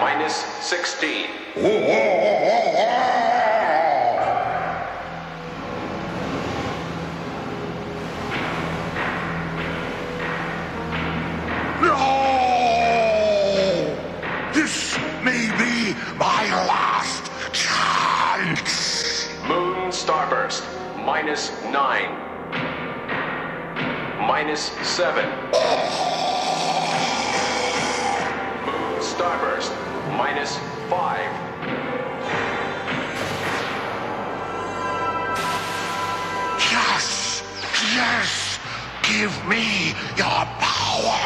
minus 16. No! This may be my last chance! Moon Starburst, minus 9. Minus 7. Moon Starburst, minus 5. Yes! Yes! Give me your power!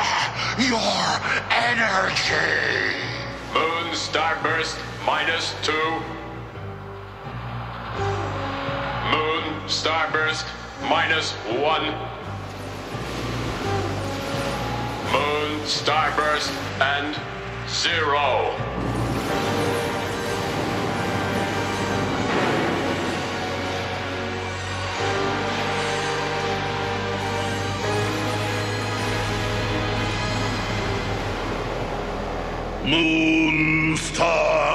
Your energy! Moon Starburst, minus 2. Moon Starburst, minus 1. Moon Starburst, and 0. Moon Star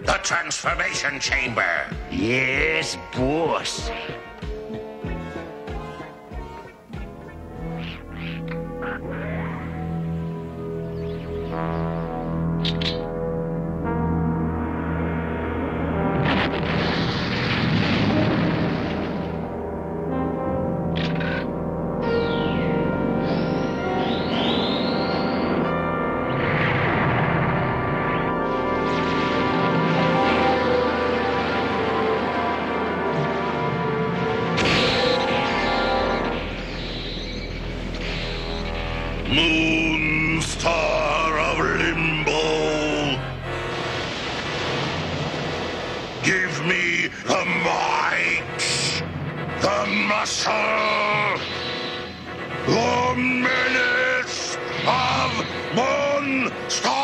The transformation chamber. Yes, boss. The muscle, the minutes of Moon Star.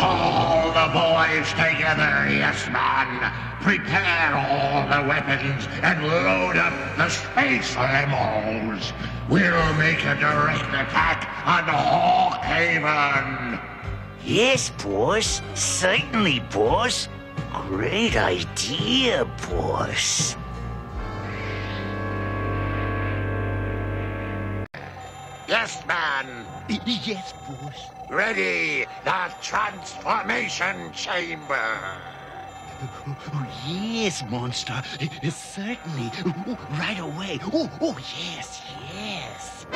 All the boys together, yes, man. Prepare all the weapons and load up the space limos. We'll make a direct attack on Hawkhaven. Yes, boss. Certainly, boss. Great idea, boss. Yes, man. Yes, boss. Ready, the transformation chamber. Oh, yes, Monstar. Certainly. Ooh, Right away. Oh, oh, yes, yes.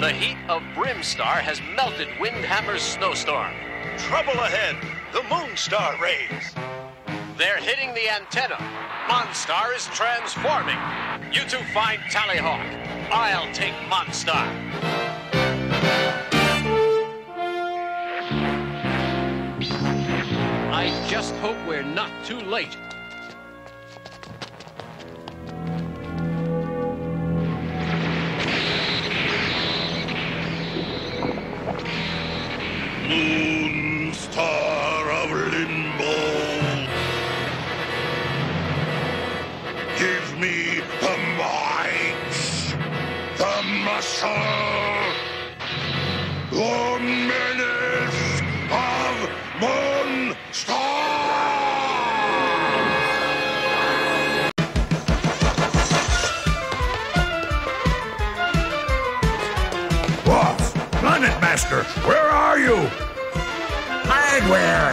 The heat of Brimstar has melted Windhammer's snowstorm. Trouble ahead. The Moonstar rays. They're hitting the antenna. Monstar is transforming. You two find Tallyhawk. I'll take Monstar. I just hope we're not too late. Moon of Limbo. Give me the might, the muscle, Planet Master, where are you? Hardware,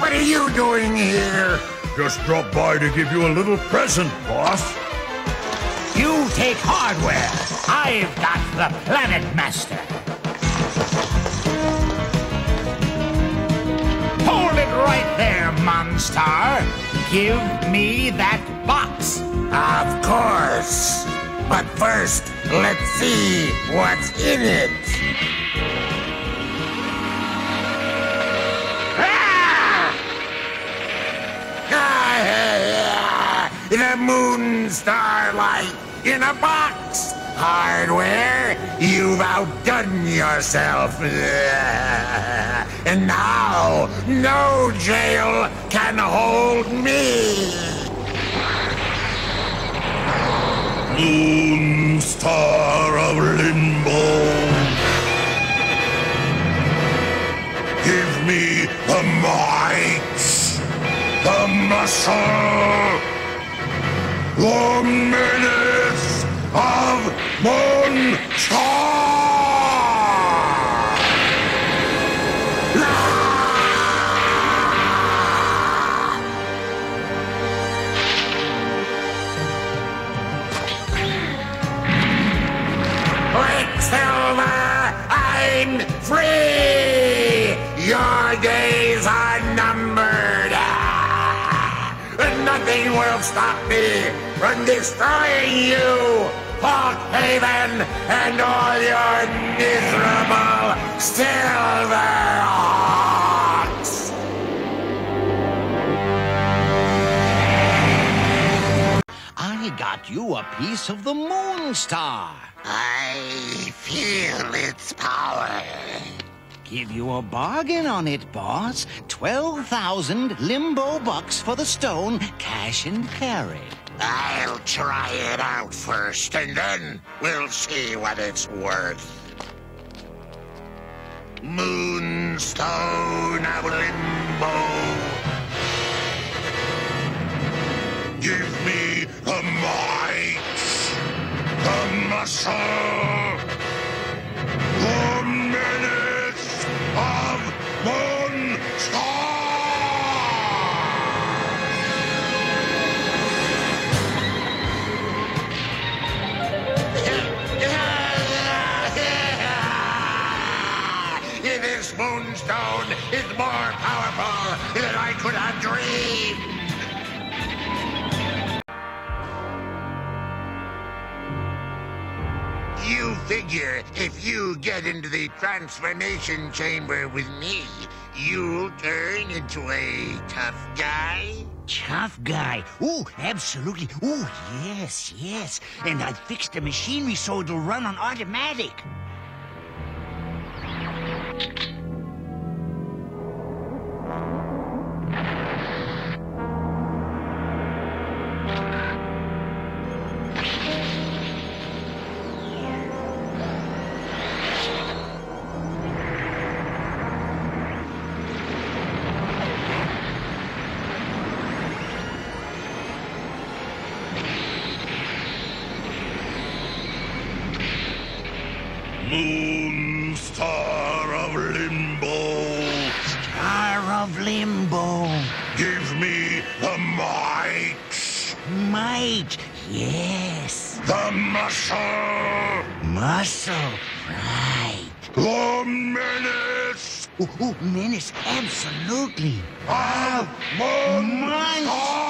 what are you doing here? Just dropped by to give you a little present, boss. You take hardware. I've got the Planet Master. Hold it right there, Monstar. Give me that box. Of course. But first, let's see what's in it. Ah! The moon starlight in a box. Hardware, you've outdone yourself. And now, no jail can hold me. Moon Star of Limbo. Give me the might, the muscle, the menace of Moon nothing will stop me from destroying you, Hulk Haven, and all your miserable Silver Hawks! I got you a piece of the Moon Star. I feel its power. Give you a bargain on it, boss. 12,000 limbo bucks for the stone, cash and carry. I'll try it out first, and then we'll see what it's worth. Moonstone of Limbo. Give me the might, the muscle, Moonstone is more powerful than I could have dreamed. You figure if you get into the transformation chamber with me, you'll turn into a tough guy? Tough guy. Ooh, absolutely. Ooh, yes, yes. And I fixed the machinery so it'll run on automatic. Moon Star of Limbo. Star of Limbo. Give me the might, Might. Yes. the muscle, Muscle. Right. the menace Ooh, ooh, menace. Absolutely. of Moon Monster.